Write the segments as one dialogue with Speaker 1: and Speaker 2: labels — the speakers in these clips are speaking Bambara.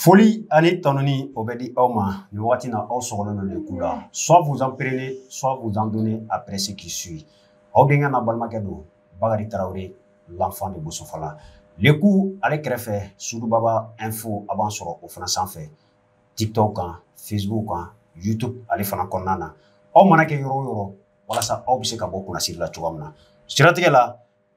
Speaker 1: Foli ani tanuni o bɛ di aw ma nin wagati na aw sɔgɔlen don de k'u la soit vous en prenez soit vous en donnez après ce qui suit aw denkɛ n'a balimakɛ don Bakari Tarawele l'enfant de Bosofala le coup ale kɛrɛfɛ Sudubaba info a b'an sɔrɔ o fana sanfɛ TikTok kan Facebook kan YouTube ale fana kɔnɔna na aw mana kɛ yɔrɔ o yɔrɔ walasa aw bɛ se ka bɔ kunnasiri la cogoya min na siratigɛ la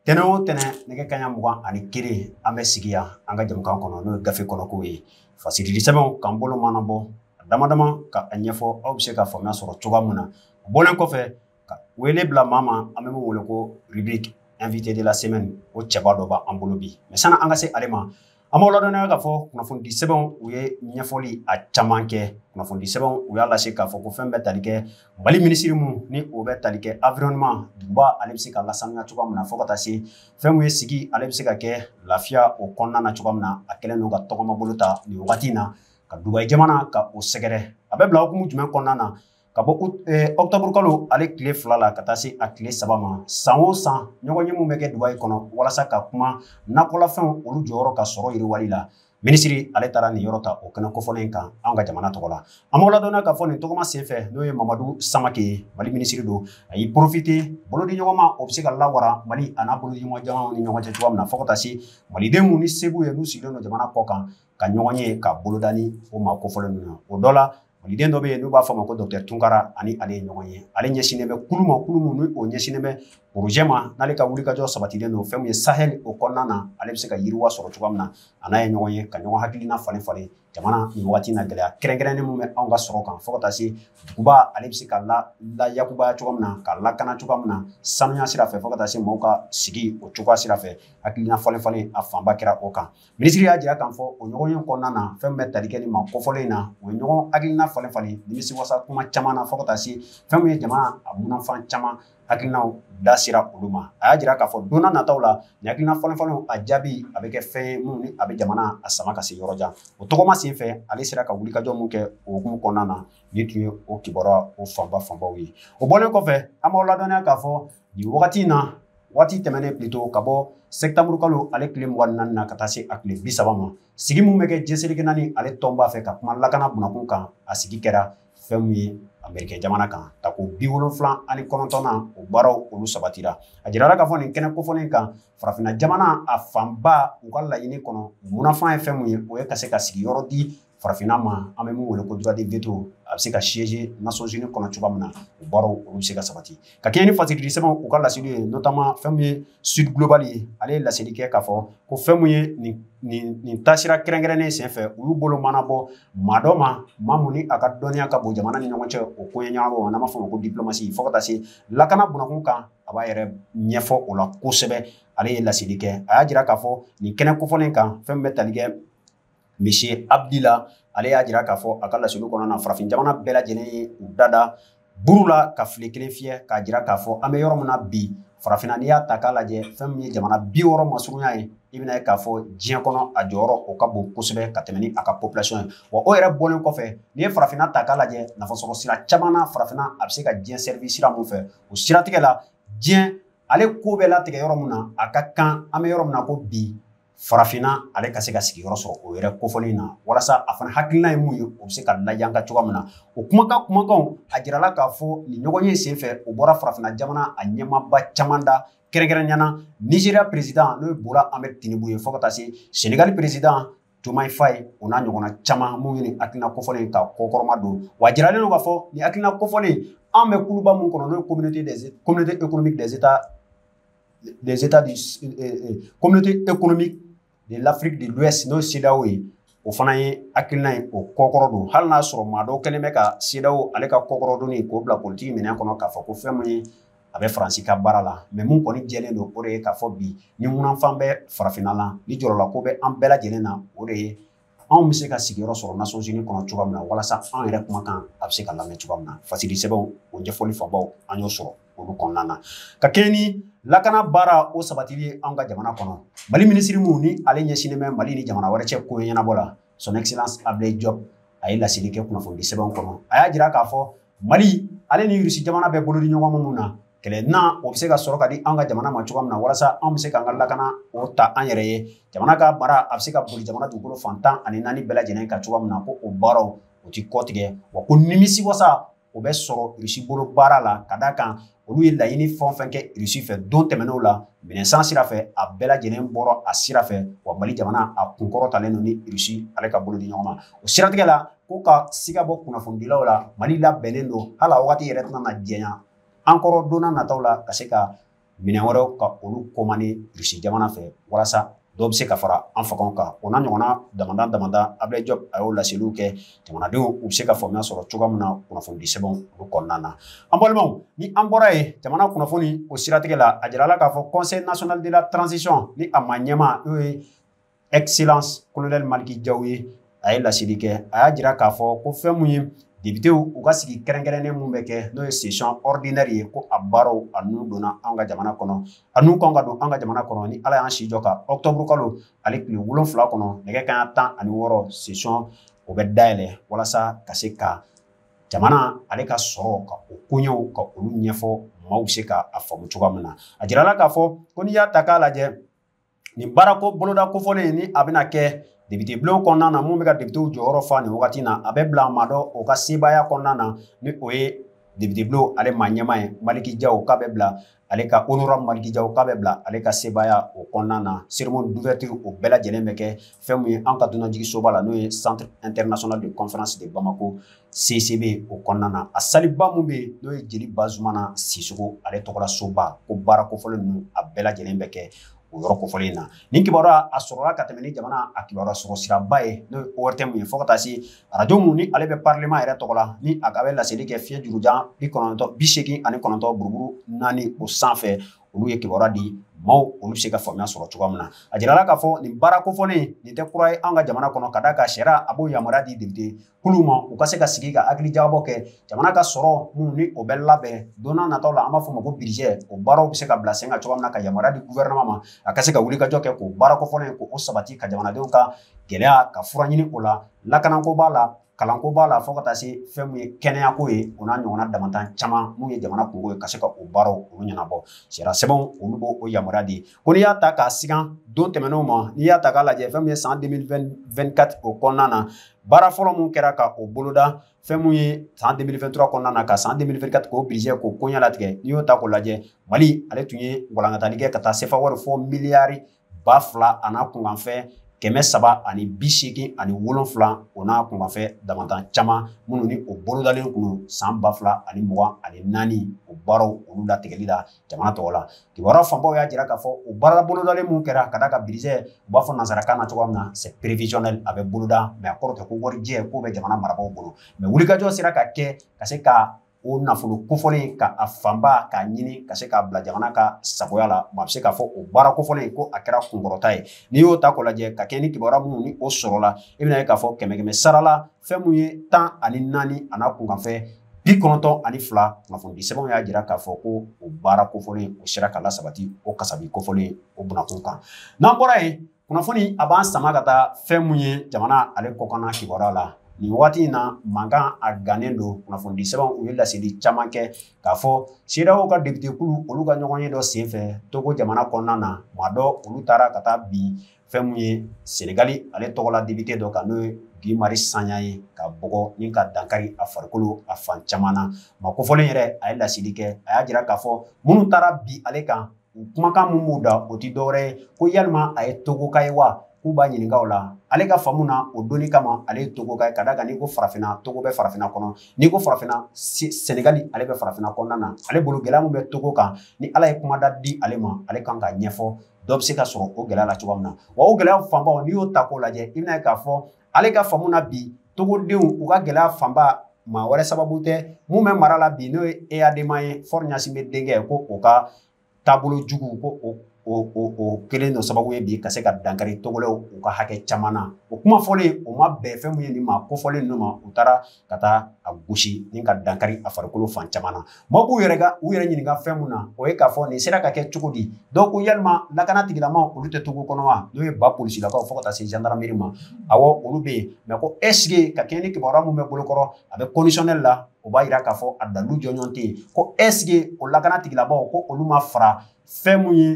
Speaker 1: tɛnɛ o tɛnɛ nɛgɛ kaɲa mugan ani kelen an bɛ sigi yan an ka jamukan kɔnɔ n'o ye gafe kɔnɔkow ye fasidili sɛbɛnw k'an bolo mana bɔ a dama dama ka a ɲɛfɔ aw bɛ se ka faamuya sɔrɔ cogoya min na o bɔlen kɔfɛ ka wele bila maa ma an bɛ wele ko rubrique invité de la semaine o cɛba dɔ b'an bolo bi mɛ sani an ka se ale ma An b'aw ladɔnniya k'a fɔ kunnafonidi sɛbɛnw u ye ɲɛfɔli a caman kɛ kunnafonidi sɛbɛnw u y'a lase k'a fɔ ko fɛn bɛ tali kɛ Mali minisiri minnu ni o bɛ tali kɛ environnement duguba ale bɛ se ka lasanuya cogoya min na fo ka taa se fɛn min ye sigi ale bɛ se ka kɛ lafiya o kɔnɔna na cogoya min na a kɛlen don ka tɔgɔmabolo ta nin wagati in na ka Dubayi jamana ka o sɛgɛrɛ a bɛ bila hukumu jumɛn kɔnɔna na ka bɔ ɔkutɔburu kalo ale tile fila la ka taa se a tile saba ma san o san ɲɔgɔnye min bɛ kɛ dubayi kɔnɔ walasa ka kuma nakɔlafɛnw olu jɔyɔrɔ ka sɔrɔ yiriwali la minisiri ale taara nin yɔrɔ ta o kɛnɛ kofɔlen in kan anw ka jamana tɔgɔ la an b'aw ladɔnna k'a fɔ nin tɔgɔma senfɛ n'o ye mamadu samake ye mali minisiri don a y'i porofite bolodiɲɔgɔnma o bɛ se ka lawara mali a n'a bolodiɲɔgɔnjamaw ni ɲɔgɔn cɛ cogoya min na fo ka taa se maliden minnu ni segu ye n'u sigilen don jamana kɔ kan ka ɲɔgɔn ye ka bolodani o ma kofɔlen ninnu na o dɔ la Maliden dɔ bɛ yen n'u b'a fɔ ma ko dɔkɛ tunkara ani ale ye ɲɔgɔn ye ale ɲɛsinnen bɛ kulu ma kulu minnu o ɲɛsinnen bɛ porozjɛ ma n'ale ka wulikajɔ sabatilen don fɛn ye sa o kɔnɔna na ale bɛ se ka yiriwa sɔrɔ cogoya min na a n'a ye ɲɔgɔn ye ka ɲɔgɔn hakiliina falen falen jamana ni waati na gɛlɛya kɛrɛnkɛrɛn ni minnu bɛ anw ka sɔrɔ kan fɔ ka taa se duguba ale bɛ se ka la la yakubaya cogo min na ka lakana cogoya min na sanuya sira fɛ fo ka taa se mɔgɔw ka sigi o cogoya sira fɛ hakilikiina falen falen a fanba kɛra o kan minisiri y'a jira k'a fɔ o ɲɔgɔnye kɔnɔna na fɛn bɛ tali kɛ ni ma kofɔlen in na o ye ɲɔgɔn hakilina falen falen nimisi wasa kuma caman na fo ka taa se fɛn min ye jamana a munafan caman hakilinaw da sera olu ma a y'a jira k'a fɔ donna nataw la nin hakilina falen falenw a jaabi a bɛ kɛ fɛn ye minnu ni a bɛ jamana a sama ka se yɔrɔ jan o tɔgɔma sen fɛ ale sera ka wulikajɔ min kɛ o hukumu kɔnɔna na ni tun ye o kibaruya o fanba fanbaw ye o bɔlen kɔfɛ an b'aw ladɔnniya k'a fɔ nin wagati in na waati tɛmɛnen plito ka bɔ sɛtamuru kalo ale tile mugan naani na ka taa se a tile bi saba ma sigi min bɛ kɛ jɛselikɛ naani ale tɔn b'a fɛ ka kuma lakana bunakun kan a sigi kɛra fɛn min ye amerikɛ jamana kan ta ko bi wolonfila ani kɔnɔntɔnna o baaraw olu sabatira a jirala k'a fɔ nin kɛnɛ kofɔlen kan farafinna jamana a fanba u ka laɲini kɔnɔ munafan ye fɛn min ye o ye ka se ka sigiyɔrɔ di farafinna ma an bɛ min wele ko droit de veto a bɛ se ka siéger Nations Unies kɔnɔ cogoya min na o baaraw olu bɛ se ka sabati ka kɛɲɛ ni fasigidi sɛbɛnw u ka laseli ye notamment fɛn min ye Sud Global ye ale ye laseli kɛ k'a fɔ ko fɛn min ye nin nin nin taasira kɛrɛnkɛrɛnnen senfɛ u y'u bolo manabɔ maa dɔ ma maa mun ni a ka dɔnniya ka bon jamana ni ɲɔgɔn cɛ o ko ye ɲɛnabɔ n'an b'a fɔ o ma ko diplomasi fo ka taa se lakana bunakun kan a b'a yɛrɛ ɲɛfɔ o la kosɛbɛ ale ye laseli kɛ a y'a jira k'a fɔ nin kɛnɛ kofɔlen kan fɛn min bɛ tali kɛ Misi Abdila ale y'a jira k'a fɔ a ka laseliw kɔnɔna na farafin jamana bɛɛ lajɛlen ye u dada buru la ka file kelen fiyɛ k'a jira k'a fɔ an bɛ yɔrɔ min na bi farafinna n'i y'a ta k'a lajɛ fɛn min ye jamana bi wɔɔrɔ masurunya ye i bɛna ye k'a fɔ diɲɛ kɔnɔ a jɔyɔrɔ o ka bon kosɛbɛ ka tɛmɛ ni a ka population ye wa o yɛrɛ bɔlen kɔfɛ n'i ye farafinna ta k'a lajɛ nafasɔrɔ sira caman na farafinna a bɛ se ka diɲɛ sɛrifi sira mun fɛ o siratigɛ la diɲɛ ale ko bɛɛ latigɛ yɔrɔ min na a ka kan an bɛ yɔrɔ min na ko bi farafinna ale ka se ka sigiyɔrɔ sɔrɔ o yɛrɛ kofɔlen na walasa a fana hakilina ye mun ye o bɛ se ka lajan ka cogoya min na o kumakan kumakanw a jirala k'a fɔ nin ɲɔgɔn ye senfɛ o bɔra farafinna jamana a ɲɛmaaba caman da kɛrɛnkɛrɛnnenya na nizeriya perezidan n'o ye bola amɛri tinibu ye fo ka taa se senegali perezidan Jomai Faye o n'a ɲɔgɔnna caman minnu ye nin hakilina kofɔlen ka kɔkɔrɔma don wa jiralen don k'a fɔ nin hakilina kofɔlen an bɛ kuluba mun kɔnɔ n'o ye communauté des communauté économique des états les états du euh, euh, euh, communauté économique de l'Afrique de l'Ouest n'o ye CEDEAO ye o fana ye hakilina ye o kɔkɔrɔ don hali n'a sɔrɔ maa dɔw kɛlen bɛ ka CEDEAO ale ka kɔkɔrɔ donni k'o bila politiki minɛn kɔnɔ k'a fɔ ko fɛn min ye a bɛ faransi ka baara la mɛ mun kɔni jɛlen don o de ye k'a fɔ bi ni ŋunanfan bɛ farafinna la ni jɔrɔlako bɛ an bɛɛ lajɛlen na o de ye anw bɛ se ka sigiyɔrɔ sɔrɔ Nations Unies kɔnɔ cogoya min na walasa an yɛrɛ kumakan a bɛ se ka lamɛn cogoya min na fasidi sɛbɛnw o ɲɛfɔli fabaw an y'o sɔrɔ olu kɔnɔna na ka kɛɲɛ ni lakana baara o sabatili ye anw ka jamana kɔnɔ mali minisiri minnu ni ale ɲɛsinnen bɛ mali ni jamana wɛrɛ cɛ ko ɲɛnabɔ la son excellence ablaye job a ye laseli kɛ kunnafonidi sɛbɛnw kɔnɔ a y'a jira k'a fɔ mali ale ni irisi jamana bɛɛ bolo ni ɲɔgɔn minnu na kɛlɛ na o bɛ se ka sɔrɔ ka di an ka jamana ma cogoya min na walasa an bɛ se k'an ka lakana o ta an yɛrɛ ye jamana ka mara a bɛ se ka boli jamana dugukolo fantan ani naani bɛɛ lajɛlen ka cogoya min na ko o baaraw o ti kɔtigɛ wa ko nimisi wasa o bɛ sɔrɔ irisi bolo baara la ka d'a kan olu ye laɲini fɛn o fɛn kɛ irisi fɛ don tɛmɛnenw la minɛnsan sira fɛ a bɛɛ lajɛlen bɔra a sira fɛ wa mali jamana a kunkɔrɔtalen don ni irisi ale ka bolo di ɲɔgɔn ma o siratigɛ la ko ka siga bɔ kunnafonidilaw la mali labɛnnen don hali a wagati yɛrɛ tɛna na jɛya an kɔrɔ donna nataw la ka se ka minɛn wɛrɛw ka olu kɔmani rusi jamana fɛ walasa dɔw bɛ se ka fara an faganw kan o na ɲɔgɔnna damada damada abdulayi jɔb a y'o laseliw kɛ jamanadenw u bɛ se ka faamuya sɔrɔ cogoya min na kunnafonidi sɛbɛnw olu kɔnɔna na an balimaw ni an bɔra ye jamana kunnafoni o siratigɛ la a jirala k'a fɔ conseil national de la transition ni a ma ɲɛma n'o ye excellence colonel maliki jaw ye a ye laseli kɛ a y'a jira k'a fɔ ko fɛn mun ye debitew u ka sigi kɛrɛnkɛrɛnnen mun bɛ kɛ n'o ye session ordinaire ye ko a baaraw a n'u donna an ka jamana kɔnɔ a n'u kan ka don an ka jamana kɔnɔ ni ala y'an si jɔ ka octobre kalo ale tile wolonfila kɔnɔ nɛgɛ kaɲa tan ani wɔɔrɔ session o bɛ dayɛlɛ walasa ka se ka jamana ale ka sɔrɔ ka o koɲɛw ka olu ɲɛfɔ maaw se ka a faamu cogoya min na a jirala k'a fɔ ko n'i y'a ta k'a lajɛ nin baarako boloda kofɔlen ni a bɛna kɛ debitebulon kɔnɔna na mun bɛ ka debitew jɔyɔrɔ fa nin wagati na a bɛ bila a ma dɔ o ka sebaaya kɔnɔna na ni o ye debitebulon ale ma ɲɛma ye maliki jaw k'a bɛ bila ale ka onora maliki jaw k'a bɛ bila ale ka sebaaya o kɔnɔna na seremoni d'ouverture o bɛɛ lajɛlen bɛ kɛ fɛn min ye an ka dunanjigi soba la n'o ye centre international de conférence de bamako CCB o kɔnɔna na a saliba mun bɛ yen n'o ye jeli bazumana sisogo ale tɔgɔla soba ko baara kofɔlen ninnu a bɛɛ lajɛlen bɛ kɛ o yɔrɔ kofɔlen in na nin kibaruya a sɔrɔla ka tɛmɛ ni jamana a kibaruya sɔrɔ siraba ye n'o ye ORTM ye fo ka taa se arajo mun ni ale bɛ parleman yɛrɛ tɔgɔ la ni a bɛ laseli kɛ fiɲɛ jurujan bi kɔnɔntɔn bi seegin ani kɔnɔntɔn buruburu naani o sanfɛ olu ye kibaruya di maaw olu bɛ se ka faamuya sɔrɔ cogoya min na a jirala k'a fɔ nin baara kofɔlen nin tɛ kura ye an ka jamana kɔnɔ ka d'a ka sariya a b'o yamaruya di depite kulu ma u ka se ka sigi ka hakili jabɔ kɛ jamana ka sɔrɔ minnu ni o bɛ labɛn don n'a nataw la an b'a fɔ ma ko birijɛ o baaraw bɛ se ka bila sen ka cogoya min na ka yamaruya di guvɛrɛnama ma a ka se ka wulikajɔ kɛ k'o baara kofɔlen ye k'o sabati ka jamanadenw ka gɛlɛya ka fura ɲini o la lakananko b'a la kalanko b'a la fo ka taa se fɛn min ye kɛnɛyako ye o n'a ɲɔgɔnna damantan caman mun ye jamana kungo ye ka se ka o baaraw olu ɲɛnabɔ sariya sɛbɛnw olu b'o o yamaruya di ko n'i y'a ta k'a sigan don tɛmɛnenw ma n'i y'a ta k'a lajɛ fɛn min ye san 2024 o kɔnɔna na baara fɔlɔ mun kɛra ka o boloda fɛn mun ye san 2023 kɔnɔna na ka san 2024 k'o birijɛ k'o koɲɛ latigɛ n'i y'o ta k'o lajɛ mali ale tun ye walankatali kɛ ka taa sefa wari fɔ miliyari ba fila a n'a kunkanfɛn kɛmɛ saba ani bi seegin ani wolonfila o n'a kunkanfɛ damantan caman minnu ni o bolodalen kun san ba fila ani mugan ani naani o baaraw olu latigɛli la jamana tɔgɔ la kibaruya fanbaw y'a jira k'a fɔ o baara bolodalen mun kɛra ka da ka birizɛ u b'a fɔ nansarakan na cogoya min na c'est prévisionnel a bɛ boloda mɛ a kɔrɔ tɛ ko warijɛ k'o bɛ jamana marabaaw bolo mɛ wulikajɔ sera ka kɛ ka se ka o nafolo kofɔlen ka a fanba k'a ɲini ka se k'a bila jamana ka sagoya la ma a bɛ se k'a fɔ o baara kofɔlen ko a kɛra kunkɔrɔta ye n'i y'o ta k'o lajɛ ka kɛ ni kibaruya minnu ni o sɔrɔla i bɛna ye k'a fɔ kɛmɛ kɛmɛ sara la fɛn mun ye tan ani naani a n'a kunkanfɛn bi kɔnɔntɔn ani fila kunnafonidi sɛbɛnw y'a jira k'a fɔ ko o baara kofɔlen o sera ka lasabati o kasabi kofɔlen o bunakun kan n'an bɔra yen kunnafoni a b'an sama ka taa fɛn mun ye jamana ale kɔkanna kibaruya la nin wagati in na mankan a gannen don kunnafonidi sɛbɛnw u ye laseli caman kɛ k'a fɔ seedaw ka debitekulu olu ka ɲɔgɔnye dɔ senfɛ togo jamana kɔnɔna na maa dɔ olu taara ka taa bin fɛn min ye senegali ale tɔgɔla dibite dɔ kan n'o ye bi mari sanya ye ka bɔgɔ ni ka dankari a farikolo a fan caman na ma kofɔlen yɛrɛ a ye lasili kɛ a y'a jira k'a fɔ minnu taara bi ale kan u kumakan min b'u da o ti dɔwɛrɛ ye ko yalima a ye togo ka ye wa k'u b'a ɲininka o la ale ka faamu na o donni kama ale ye togo ka ye ka da kan n'i ko farafina togo bɛ farafina kɔnɔ n'i ko farafina senegali ale bɛ farafina kɔnɔna na ale bolo gɛlɛya min bɛ togo kan ni ala ye kumada di ale ma ale kan ka ɲɛfɔ dɔ bɛ se ka sɔrɔ o gɛlɛya la cogoya min na wa o gɛlɛya fanba n'i y'o ta k'o lajɛ i bɛna ye k'a fɔ ale ka faamu na bi togodenw u ka gɛlɛya fanba maa wɛrɛ sababu tɛ mun bɛ mara la bi n'o ye eyadema ye fɔri ɲasin bɛ denkɛ ko o ka taabolo jugu ko o o o o kelen don sababu ye bi ka se ka dankari tɔgɔlɛw u ka hakɛ caman na o kuma fɔlen o ma bɛn fɛn min ye nin ma kofɔlen ninnu ma u taara ka taa a gosi ni ka dankari a farikolo fan caman na mɔgɔ b'u yɛrɛ ka u yɛrɛ ɲininka fɛn mun na o ye k'a fɔ nin sera ka kɛ cogo di dɔw ko yalima lakana tigilamaw olu tɛ togo kɔnɔ wa n'o ye ba polisilakaw fo ka taa se zandarameri ma awɔ olu bɛ yen mɛ ko ɛsike ka kɛɲɛ ni kibaruya min bɛ bolokɔrɔ a bɛ kɔnisɔnɛli la o b'a yira k'a fɔ a dalu jɔnjɔn tɛ yen ko ɛsike o lakana tigilabaaw ko olu ma fara fɛn mun ye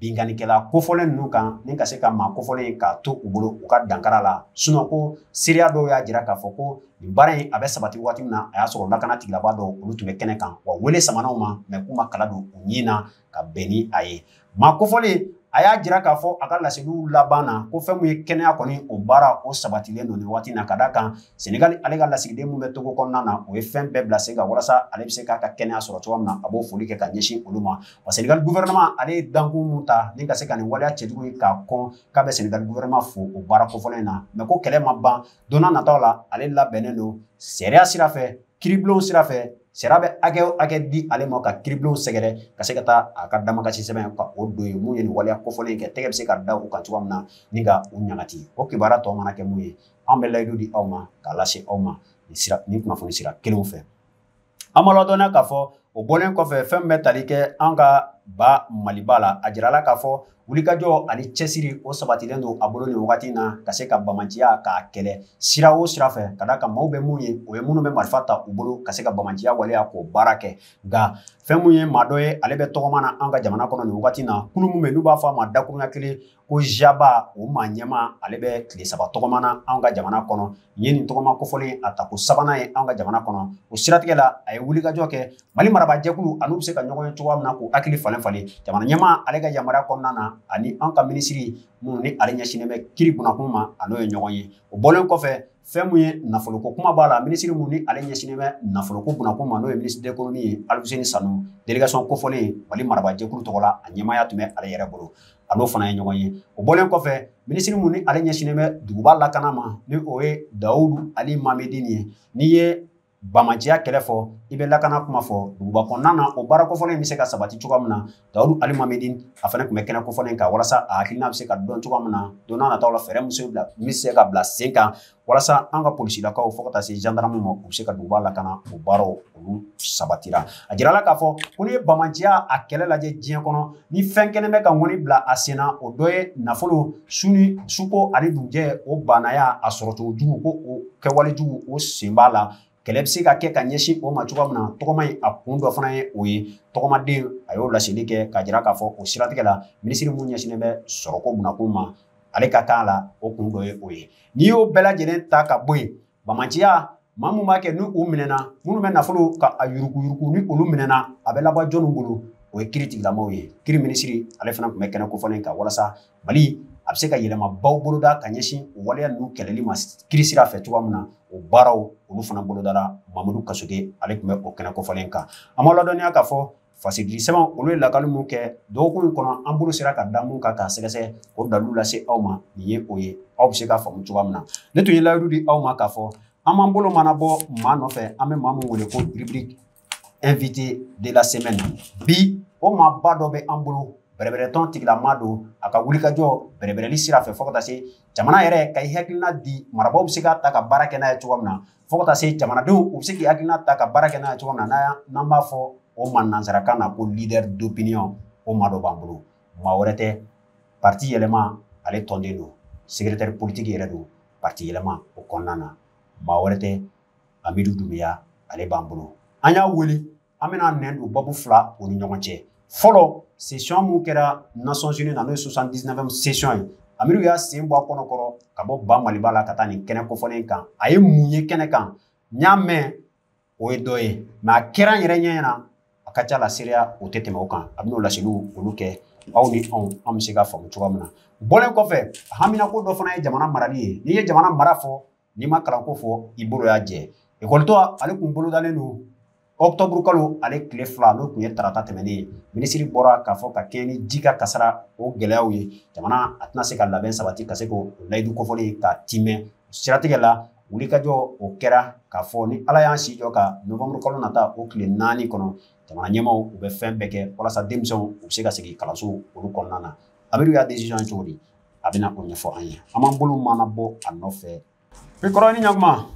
Speaker 1: binkanikɛla kofɔlen ninnu kan ni ka se ka maa kofɔlen k'a to u bolo u ka dankara la sinɔ ko seereya dɔw y'a jira k'a fɔ ko nin baara in a bɛ sabati waati min na a y'a sɔrɔ lakana tigilaba dɔw olu tun bɛ kɛnɛ kan wa wele samanaw ma mɛ k'u ma kala don u ɲin na ka bɛn ni a ye maa kofɔlen a y'a jira k'a fɔ a ka laseliw laban na ko fɛn min ye kɛnɛya kɔni o baara o sabatilen don nin waati na ka da kan Senegali ale ka lasigiden mun bɛ togo kɔnɔna na o ye fɛn bɛɛ bila sen kan walasa ale bɛ se k'a ka kɛnɛya sɔrɔ cogoya min na a b'o foli kɛ ka ɲɛsin olu ma wa Senegali gouvernement ale ye dankun mun ta ni ka se ka nin waleya cɛjugu in k'a kɔn k'a bɛ Senegali gouvernement fo o baara kofɔlen in na mais ko kɛlɛ ma ban don n'a nataw la ale labɛnnen don sariya sira fɛ kiribulonw sira fɛ sariya bɛ hakɛ o hakɛ di ale ma ka kiribulonw sɛgɛrɛ ka se ka taa a ka damakasi sɛbɛn ka o don ye mun ye nin waleya kofɔlen kɛ tɛgɛ bɛ se ka da u kan cogoya min na ni ka u ɲagati o kibaruya tɔ mana kɛ mun ye an bɛ layidu di aw ma k'a lase aw ma nin sira nin kunnafoni sira kelenw fɛ an ma ladɔnniya k'a fɔ o bɔlen kɔfɛ fɛn min bɛ tali kɛ an ka ba maliba la a jirala k'a fɔ wulikajɔ ani cɛsiri o sabatilen don a bolo nin wagati na ka se ka bamanciya k'a kɛlɛ sira o sira fɛ ka da ka maaw bɛ mun ye o ye minnu bɛ marifa ta u bolo ka se ka bamanciya waleya k'o baara kɛ nka fɛn mun ye maa dɔ ye ale bɛ tɔgɔma na an ka jamana kɔnɔ nin wagati na kulu min bɛ n'u b'a fɔ a ma dakurunya kelen ko jaba o maa ɲɛma ale bɛ tile saba tɔgɔma na anw ka jamana kɔnɔ nin ye nin tɔgɔma kofɔlen a tako sabanan ye anw ka jamana kɔnɔ o siratigɛ la a ye wulikajɔ kɛ mali marabaajɛkulu an'u bɛ se ka ɲɔgɔn ye cogoya min na k'u hakili falen falen jamana ɲɛma ale ka yamaruya kɔnɔna na ani anw ka minisiri minnu ni ale ɲɛsinnen bɛ kiri kunnakun ma a n'o ye ɲɔgɔn ye o bɔlen kɔfɛ fɛn min ye nafoloko kuma b'a la minisiri minnu ni ale ɲɛsinnen bɛ nafoloko kunnakun ma n'o ye minisiri dɛkɔrɔni ye alifuseni sanu delikasɔn kofɔlen mali marabaajɛkulu tɔgɔ la a ɲɛmaaya tun bɛ ale yɛrɛ bolo a n'o fana ye ɲɔgɔn ye o bɔlen kɔfɛ minisiri mun ni ale ɲɛsinnen bɛ duguba lakana ma ni o ye dawudu ali mamedin ye n'i ye bamaciya kɛlɛ fɔ i bɛ lakana kuma fɔ duguba kɔnɔna na o baara kofɔlen bɛ se ka sabati cogoya min na dawudu ali mamedin a fana tun bɛ kɛnɛ kofɔlen kan walasa a hakilina bɛ se ka dɔn cogoya min na don n'a nataw la fɛɛrɛ muso bila min se ka bila sen kan walasa an ka polisilakaw fo ka taa se jandarmu ma u se ka don u b'a lakana o baaraw olu sabatira a jirala k'a fɔ ko n'i ye bamanciya a kɛlɛ lajɛ diɲɛ kɔnɔ ni fɛn kelen bɛ ka ŋɔni bila a senna o dɔ ye nafolo su ni suko ani dugujɛ o bannaya a sɔrɔcogo jugu ko o kɛwale jugu o sen b'a la kɛlɛ bɛ se ka kɛ ka ɲɛsin o ma cogoya min na tɔgɔma in a kun dɔ fana ye o ye tɔgɔmaden a y'o laseli kɛ ka jira k'a fɔ o siratigɛ la minisiri mun ɲɛsinnen bɛ sɔrɔko bunakun ma ale ka kan la o kun dɔ ye o ye n'i y'o bɛɛ lajɛlen ta ka bɔ yen bamanciya maa mun b'a kɛ ni u minɛna minnu bɛ nafolo ka a yurukuyuruku ni olu minɛna a bɛ laban jɔnni bolo o ye kiri tigilamaw ye kiri minisiri ale fana tun bɛ kɛnɛ kofɔlen kan walasa mali a bɛ se ka yɛlɛmabaw boloda ka ɲɛsin o waleya ninnu kɛlɛli ma kiri sira fɛ cogoya min na o baaraw olu fana bolodala mamadu kasoge ale tun bɛ o kɛnɛ kofɔlen kan an b'a ladɔnniya k'a fɔ fasigili sɛbɛn olu ye lakali mun kɛ dɔgɔkun in kɔnɔ an bolo sera ka da mun kan k'a sɛgɛsɛgɛ o dalilu lase aw ma nin ye o ye aw bɛ se k'a faamu cogoya min na ne tun ye layidu di aw ma k'a fɔ an b'an bolo mana bɔ maa nɔfɛ an bɛ maa min wele ko biribiri invité de la semaine bi o maaba dɔ bɛ an bolo bɛrɛbɛrɛtɔn tigilama don a ka wulikajɔ bɛrɛbɛrɛli sira fɛ fo ka taa se jamana yɛrɛ ka i hakilina di marabaaw bɛ se ka ta ka baara kɛ n'a ye cogo min na fo ka taa se jamanadenw u bɛ se k'i hakilina ta ka baara kɛ n'a ye cogo min na n'an b'a fɔ o ma nansarakan na ko leader d'opinion o maa dɔ b'an bolo maa wɛrɛ tɛ parti yɛlɛma ale tɔnden don secrétaire politique yɛrɛ don parti yɛlɛma o kɔnɔna na maa wɛrɛ tɛ amidu dumiya ale b'an bolo an y'a wele an bɛna nɛn don babu fila o ni ɲɔgɔn cɛ fɔlɔ sesiyɔn mun kɛra nations unies na n'o ye 79 sesiyɔn ye amidu y'a sen bɔ a kɔnɔ kɔrɔ ka bɔ ba maliba la ka taa nin kɛnɛ kofɔlen kan a ye mun ye kɛnɛ kan n y'a mɛn o ye dɔ ye mɛ a kɛra n yɛrɛ ɲɛ ɲɛna a ka ca la seereya o tɛ tɛmɛ o kan a bɛn'o laseliw olu kɛ aw ni anw an bɛ se ka faamu cogoya min na bɔlen kɔfɛ haminako dɔ fana ye jamana marali ye n'i ye jamana mara fɔ n'i ma kalanko fɔ i bolo y'a jɛ ekɔlitɔ ale tun bolodalen don ɔkutɔburu kalo ale tile fila n'o tun ye tarata tɛmɛnen ye minisiri bɔra k'a fɔ ka kɛɲɛ ni ji ka kasara o gɛlɛyaw ye jamana a tɛna se ka labɛn sabati ka se k'o layidu kofɔlen ka tiimɛ siratigɛ la wulikajɔ o kɛra k'a fɔ ni ala y'an si jɔ ka nɔnburu kalo nata o tile naani kɔnɔ jamana ɲɛmaw u bɛ fɛn bɛɛ kɛ walasa denmisɛnw u bɛ se ka segin kalanso olu kɔnɔna na abiru y'a desizɔn cogo di a bɛna o ɲɛfɔ an ye an b'an bolo mana bɔ a nɔfɛ i kɔrɔ ni ɲakuma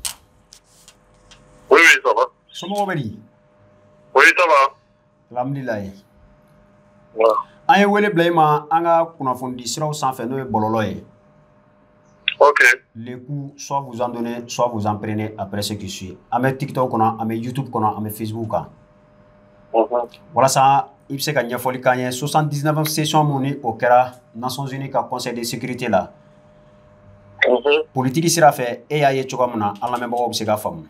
Speaker 2: oui ça va
Speaker 1: somɔgɔw bɛ di
Speaker 2: oui ça va
Speaker 1: alhamdulilayi an ye wele bila i ma an ka kunnafonidi siraw sanfɛ n'o ye bɔlɔlɔ ye
Speaker 2: ok
Speaker 1: les coups soit vous en donnez soit vous en prenez après ce qui suit an bɛ tiktok kɔnɔ an bɛ youtube kɔnɔ an bɛ facebook kan walasa i bɛ se ka ɲɛfɔli k'an ye 79 session mun ni o kɛra nations unies ka conseil de sécurité la politiki sira fɛ e y'a ye cogoya min na an lamɛnbagaw bɛ se ka faamu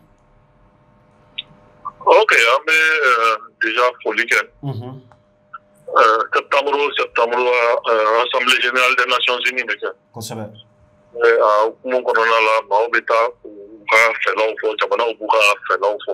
Speaker 2: ok an bɛ euh, déjà foli kɛ euh, septembre o septembre euh, assemblée générale des nations unies bɛ kɛ
Speaker 1: kosɛbɛ
Speaker 2: a hukumu kɔnɔna la maaw bɛ taa u ka fɛlaw fɔ jamanaw b'u ka fɛlaw fɔ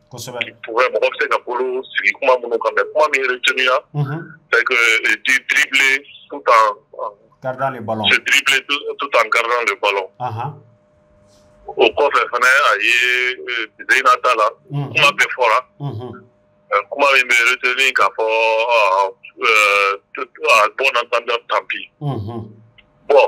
Speaker 1: kosɛbɛ
Speaker 2: mɔgɔ bɛ se ka bolo sigi kuma minnu kan mɛ kuma min
Speaker 1: reteniya
Speaker 2: c'est que du dribble tout en
Speaker 1: gardant le ballon
Speaker 2: se dribble tout en gardant le ballon o kɔfɛ fana a ye zeyina t'a la kuma bɛɛ fɔra kuma min bɛ retenu k'a fɔ bon entendeur tant pis bon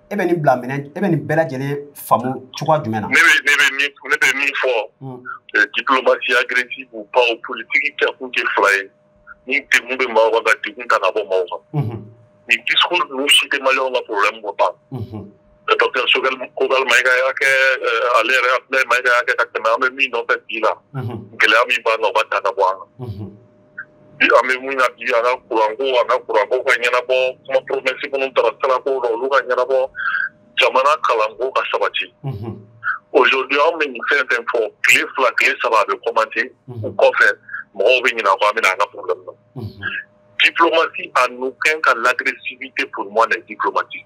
Speaker 1: e bɛ nin bila minɛ e bɛ nin bɛɛ lajɛlen faamu cogoya jumɛn na.
Speaker 2: ne bɛ ne bɛ min ne bɛ min fɔ. diplomasi agresi u baw politiki kɛkun tɛ fila ye ni degun bɛ maaw kan ka degun ta ka bɔ maaw kan. nin discours ninnu si tɛ maliyɛnw ka problème ko ban. docteur sogɛl kogal mayiga y'a kɛ ale yɛrɛ abdulayi mayiga y'a kɛ ka tɛmɛ an bɛ min nɔfɛ bi la gɛlɛya min b'an kan o ka ta ka bɔ an kan. bi an bɛ mun na bi an ka kuranko an ka kuranko ka ɲɛnabɔ kuma poromɛsi minnu taara sarako la olu ka ɲɛnabɔ jamana kalanko ka sabati ozodi anw bɛ nin fɛn fɛn fɔ tile fila tile saba a bɛ kɔmante o kɔfɛ mɔgɔw bɛ ɲinɛ kɔ an bɛna an ka porolɛmu na diplomasi a nukɛn ka lagresibi tɛ poromɔ
Speaker 1: na
Speaker 2: diplomasi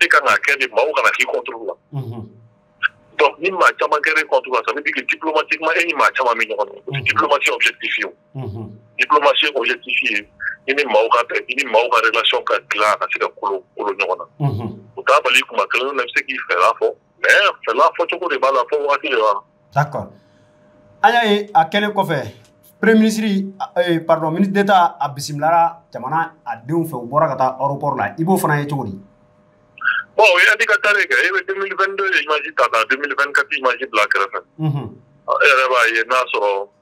Speaker 2: e ka k'a kɛ de maaw kana k'i kɔturu la donc ni maa caman kɛra e kɔturu la sa bɛ diplomati kuma e ni maa caman bɛ ɲɔgɔn na diplomasi objectif ye diplomasi objectif ye i ni maaw ka bɛn i ni maaw ka relation ka dilan a ka se ka kolo kolo ɲɔgɔn na u t'a bali kuma kelen na i bɛ se k'i fɛla fɔ mɛ fɛla fɔcogo de b'a la fo waati de la
Speaker 1: d'accord an y'a ye a kɛlen kɔfɛ premier ministre eh, pardon ministre d'état a bisimilara jamana a denw fɛ u bɔra ka taa aéroport la i b'o fana ye cogo di
Speaker 2: bon o ye ka taa de kɛ e bɛ 2022 image ta ka 2024 image bila kɛrɛfɛ e yɛrɛ b'a ye n'a sɔrɔ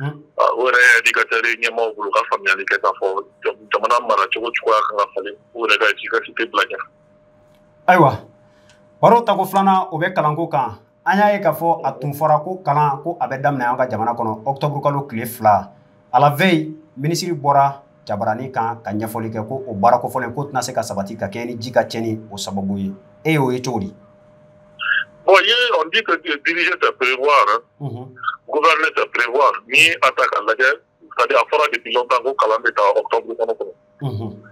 Speaker 2: o yɛrɛ éducateur ɲɛmaaw bolo ka faamuyali kɛ k'a fɔ jamana mara cogo cogoya kan ka falen u yɛrɛ ka efficacité bila ɲɛ
Speaker 1: ayiwa baro tako filanan o bɛ kalanko kan an y'a ye k'a fɔ a tun fɔra ko kalan ko a bɛ daminɛ an ka jamana kɔnɔ octobre kalo tile fila a la veille minisiri bɔra jabarani kan ka ɲɛfɔli kɛ ko o baara kofɔlen ko tɛna se ka sabati ka kɛɲɛ ni ji ka cɛni o sababu ye e y'o ye cogo di
Speaker 2: Bon, on dit que diriger, c'est prévoir. Hein. Mhm. Gouverner, c'est prévoir. Ni attaque à la guerre, c'est-à-dire, il faudra depuis longtemps qu'on calme en octobre. Mhm.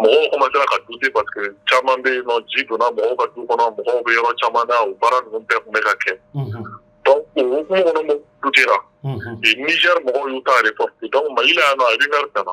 Speaker 2: mɔgɔw kɔmasera ka dute parce que caman bɛ yen nɔ ji donna mɔgɔw ka du kɔnɔ mɔgɔw bɛ yɔrɔ caman na o baara ninnu bɛɛ tun bɛ ka kɛ donc o hukumu kɔnɔ dutera nizɛri mɔgɔw y'u ta reporte donc mali la yan nɔ a rumeur tɛna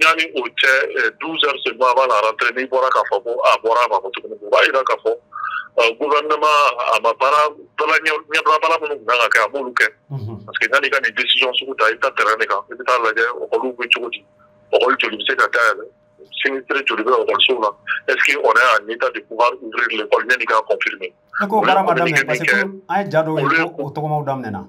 Speaker 2: yanni o cɛ douze heures seulement a b'a la rentrer n'i bɔra k'a fɔ ko a bɔra a ma ko tuguni o b'a jira k'a fɔ gouvernement a ma baara bala ɲɛbila baara minnu tun kan ka kɛ a b'olu kɛ parce que yanni i ka nin décision sugu ta i bɛ taa terrain de kan i bɛ taa lajɛ ɔkɔliw bɛ cogo di ɔkɔli joli bɛ se ka dayɛlɛ sinistre joli bɛ ɔkɔlisow la est ce que on est en état de pouvoir ouvrir l'école yanni k'a confirmer.
Speaker 1: E k'o baara ma daminɛ parce que an ye ja dɔw ye ko o tɔgɔmaw daminɛna.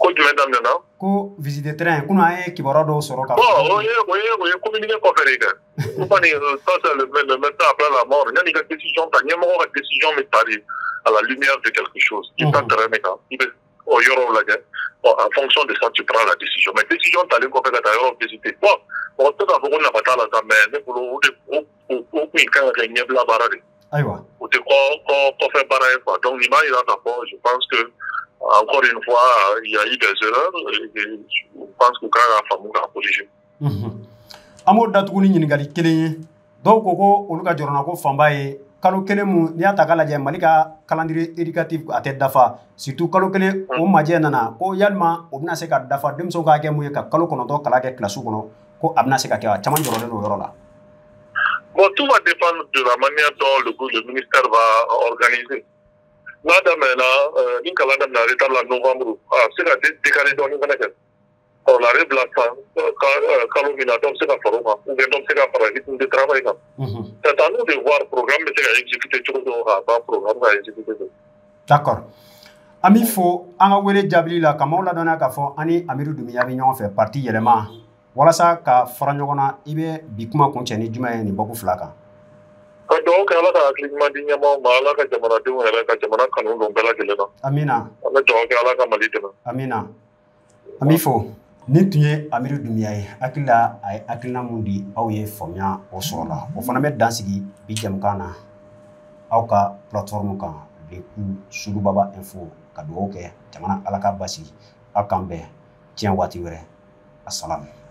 Speaker 2: Ko jumɛn daminɛ na?
Speaker 1: Ko visite de terrain kunun an ye kibaru dɔw sɔrɔ ka fɔ.
Speaker 2: Bon o ye o ye o ye communique kɔfɛ de ye dɛ. O kɔni ça c'est le le médecin après la mort yani i ka décision ta ɲɛmɔgɔ ka décision bɛ ta de à la lumière de quelque chose. I bɛ taa terrain de kan i bɛ o yɔrɔw lajɛ. Bon en fonction de ça tu prends la décision mais décision talen kɔfɛ ka taa yɔrɔw visiter bon mɔgɔ tɛ se k'a fɔ ko nafa t'a la sa mais ne bolo o de o o ko kun ka kɛ ɲɛbila baara de
Speaker 1: ayiwa
Speaker 2: u tɛ kɔfɛ baara ye kuwa dɔnku nin b'a jira ka fɔ je pense que encore une fois il y a eu des erreurs je pense que k'a ka faamu k'a corriger
Speaker 1: an b'o datugu ni ɲininkali kelen ye dɔw ko ko olu ka jɔrɔna ko fanba ye kalo kelen mu n'i y'a ta k'a lajɛ mali ka calendrier éducatif a tɛ dafa surtout kalo kelen o majɛ nana ko yalima o bɛna se ka dafa denmisɛnw ka kɛ mun ye ka kalo kɔnɔntɔn kala kɛ kilasiw kɔnɔ ko a bɛna se ka kɛ a caman jɔrɔlen don yɔrɔ la
Speaker 2: Bon, tout va dépendre de la manière dont le, le ministère va organiser. N'a daminɛna euh, ni kalan daminɛna retard la novembre a bɛ se ka décaler dɔɔni fana kɛ ɔ la bɛ bila san kalo min na dɔ bɛ se ka fara o kan ou bien dɔ bɛ se ka fara rythme de travail kan c'est à nous de voir programme bɛ se ka exécuter cogo dɔ ka ban programme ka exécuter
Speaker 1: d'accord an b'i fo an ka wele jaabili la ka maaw ladɔnniya k'a fɔ an ni amiru dumiya bɛ ɲɔgɔn fɛ parti yɛlɛma walasa ka fara ɲɔgɔn na i bɛ bi kuma kun cɛ ni jumɛn ye nin babu fila kan
Speaker 2: ka dugawu kɛ ala ka hakili ɲuman di ɲɛmaaw ma ala ka jamanadenw yɛrɛ ka jamana kanu don bɛɛ lajɛlen na
Speaker 1: amina
Speaker 2: an bɛ dugawu kɛ ala ka mali dɛmɛ
Speaker 1: amina an b'i fɔ nin tun ye amiri dunya ye hakili la a ye hakilina mun di aw ye faamuya o sɔrɔ la o fana bɛ dan sigi bi jamukan na aw ka platform kan le ku sugubaba info ka dugawu kɛ jamana ala ka basigi aw kan bɛn tiɲɛ waati wɛrɛ asalamu